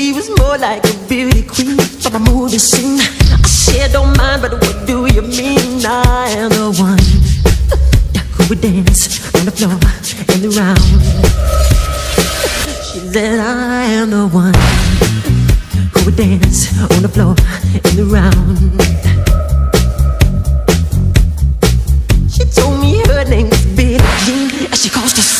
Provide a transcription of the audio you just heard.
She was more like a beauty queen from a movie scene. I said, don't mind, but what do you mean? I am the one who would dance on the floor and around. She said, I am the one who would dance on the floor and around. She told me her name was Billie Jean, and she calls herself.